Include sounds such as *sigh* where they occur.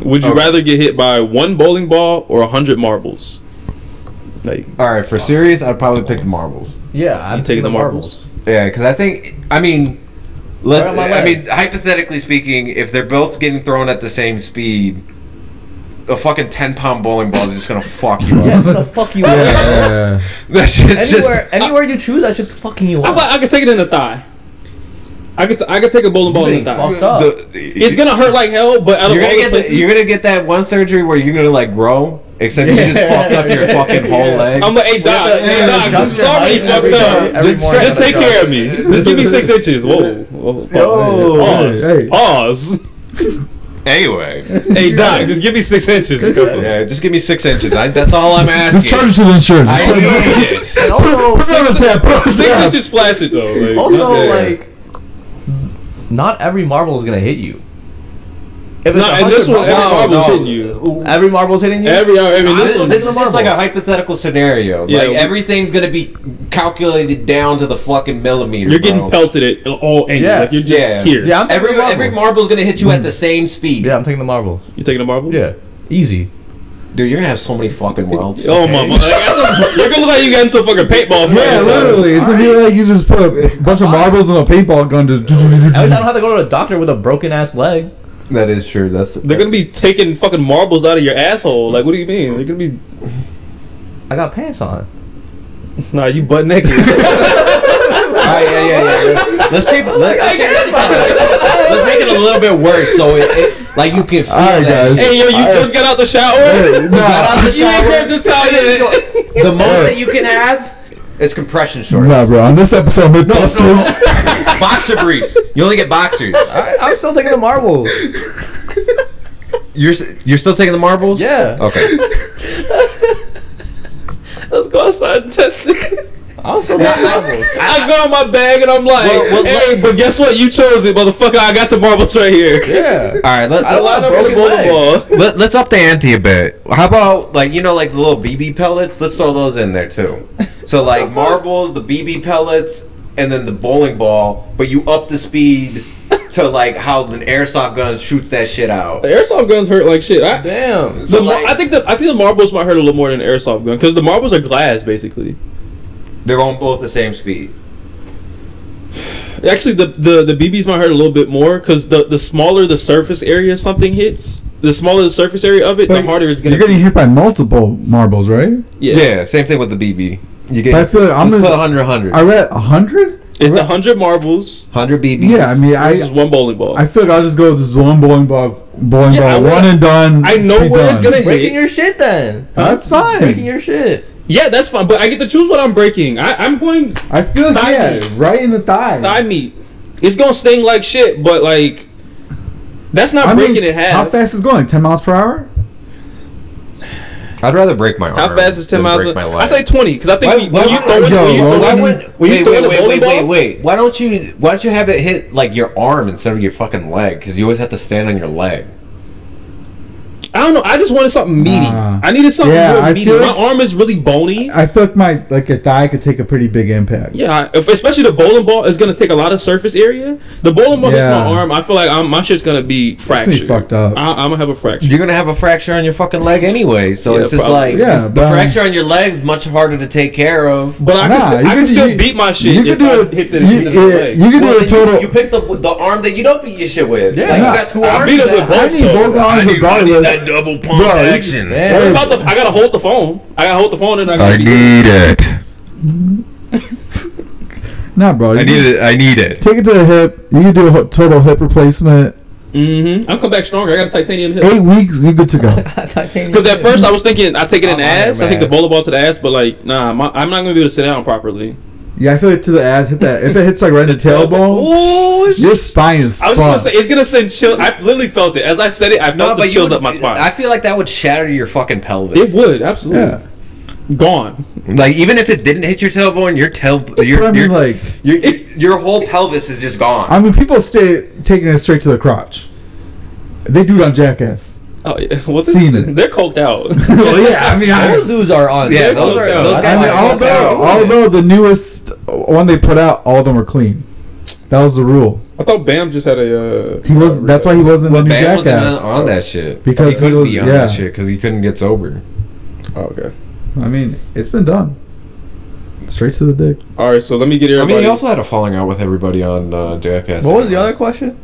Would you Okay. rather get hit by one bowling ball or a hundred marbles? Like, All right, for uh, serious, I'd probably pick the marbles. Yeah, I'm you taking the marbles? Yeah, because I think I mean, let, Right I mean, hypothetically speaking, if they're both getting thrown at the same speed, a fucking ten pound bowling ball is just gonna fuck you *laughs* Yeah, it's up. gonna fuck you *laughs* up. Yeah. That shit's Anywhere, anywhere you choose, that's just fucking you up. like I could take it in the thigh. I could I could take a bowling ball in the thigh. up. The- It's gonna hurt like hell, but out of You're all gonna the get places, the, you're gonna get that one surgery where you're gonna like grow, except you just fucked up your *laughs* fucking whole leg. I'm like, hey doc, have hey doc, adjust this is your fucked up. every Just, just take care of me. Just give me six inches. Whoa, whoa Yo, pause, hey, hey. pause. Anyway, Hey doc, just give me six inches. yeah, just give me six inches. I, that's all I'm Let's charge it to the insurance. I Let's charge it- need it. Also, Put it on the tab. Put it Six tab. inches flaccid though. Like, also Yeah. like, not every marble is gonna hit you. If no, and this one, every No, marble's no. hitting you. every marble's hitting you. Every, I mean, this This, one. this is just like a hypothetical scenario. Yeah, like everything's gonna be calculated down to the fucking millimeter. You're getting bro. pelted at all angles. Yeah. Like you're just Yeah. here. yeah, I'm Every the marbles. every marble's gonna hit you at the same speed. Yeah, I'm taking the marble. You taking the marble? Yeah, easy. Dude, you're gonna have so many fucking oh, welts. Oh okay? my! Like, that's you're gonna look like you got into a fucking paintball. Yeah, or literally. It's gonna be like you just put a bunch of marbles in a paintball gun. Just. At least I don't have to go to a doctor with a broken ass leg. That is true. That's They're gonna be taking fucking marbles out of your asshole. Like, what do you mean? They're gonna be. I got pants on. Nah, you butt naked. *laughs* Alright, yeah, yeah, yeah, yeah. Let's take let, let's, take this out. let's make it a little bit worse, so it, it like you can feel Alright, that. guys. hey, yo, you Alright. just got out the shower. Hey, nah. out the You ain't shower. grabbed your towel yet. The most that you can have is compression shorts. Nah, bro. On this episode, of Mythbusters. *laughs* Boxer briefs. You only get boxers. I, I'm still taking the marbles. You're you're still taking the marbles? Yeah, Okay. *laughs* Let's go outside and test it. I'm still taking the marbles. I *laughs* go in my bag and I'm like, Well, well, hey, but guess what? You chose it, motherfucker. I got the marbles right here. Yeah. *laughs* All right. Let, I don't Line want up a for the broken bowling leg. ball. let, let's up the ante a bit. How about like you know like the little BB pellets? Let's throw those in there too. So *laughs* like marbles, the BB pellets, and then the bowling ball. But you up the speed to like how an airsoft gun shoots that shit out. The airsoft guns hurt like shit. I, Damn. the So, mar- like- I think the I think the marbles might hurt a little more than the airsoft gun because the marbles are glass basically. They're on both the same speed. Actually, the the, the BBs might hurt a little bit more because the, the smaller the surface area something hits, the smaller the surface area of it, the harder it's gonna. You're getting be. hit by multiple marbles, right? Yeah. Yeah, same thing with the BB. You get. But I feel like I'm let's just- put 100, 100. I read a hundred. it's a hundred marbles. 100 BBs. Yeah, I mean, I This is I one bowling ball. I feel like I'll just go with this one bowling ball, bowling Yeah, ball, wanna- one and done. I know be where it's gonna Breaking hit. your shit then. That's fine. Breaking your shit. Yeah, that's fine, but I get to choose what I'm breaking. I, I'm going I feel like Thigh yeah, meat. right in the thigh. thigh meat. It's gonna sting like shit, but like that's not I mean, breaking it half. How fast is it going? Ten miles per hour? I'd rather break my arm. How fast is ten miles? break my I leg. say twenty because I think Why- when, why- when you throw it, yo, when you throw why it, when you wait, throw wait, the wait, bowling wait, wait, ball, wait. Why don't you? Why don't you have it hit like your arm instead of your fucking leg? Because you always have to stand on your leg. I don't know. I just wanted something meaty. Nah. I needed something Yeah, real meaty. feel My arm is really bony. I feel like my like a thigh could take a pretty big impact. Yeah, if, especially the bowling ball is gonna take a lot of surface area. The bowling ball hits my arm. I feel like I'm, my shit's gonna be fractured. fucked up. I, I'm gonna have a fracture. You're gonna have a fracture on your fucking leg anyway. So Yeah, it's just probably. like Yeah, the fracture on your leg is much harder to take care of. But I Nah, can, st- you I can could- still you- beat my shit you if could do I it- hit the, you- hit the yeah, leg. you could Well, do a then total. You, you pick the the arm that you don't beat your shit with. Yeah. like, you got two I arms. beat it for with that. both. I need both arms regardless. Double pump Bro, action. Yeah. What about the, I gotta hold the phone. I gotta hold the phone and I gotta. need it. *laughs* Nah, bro. you need it. I need it. Take it to the hip. You can do a total hip replacement. Mm-hmm. I'm come back stronger. I got a titanium hip. Eight weeks, you're good to go. *laughs* *laughs* Because at first I was thinking I take it in the ass. your I take the man. bowling ball to the ass, but like nah, my, I'm not gonna be able to sit down properly. Yeah, I feel like to the ass, hit that. If it hits like right in the tailbone, Ooh, your spine is I was just gonna say it's gonna send chill. I literally felt it as I said it. I felt the chills up my spine. I feel like that would shatter your fucking pelvis. it would absolutely Yeah. gone. Like even if it didn't hit your tailbone, your tail, *laughs* your I mean, your, like, your, your whole pelvis is just gone. I mean, people stay taking it straight to the crotch. They do it on Jackass. Oh yeah, *laughs* well, this, Seen it. they're coked out. *laughs* well, yeah, I mean, Those dudes are on. Yeah, Yeah, those those are- are. those Those guys I mean, although although the newest one they put out, all of them are clean. That was the rule. I thought Bam just had a. Uh, He was. That's why he wasn't Well, the new Bam wasn't on that shit Because he he couldn't was- be on yeah. that shit because he couldn't get sober. Oh, okay. I mean, it's been done. Straight to the dick. All right, so let me get I everybody. I mean, he also had a falling out with everybody on uh, Jackass. What was the other question?